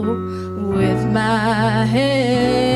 with my head.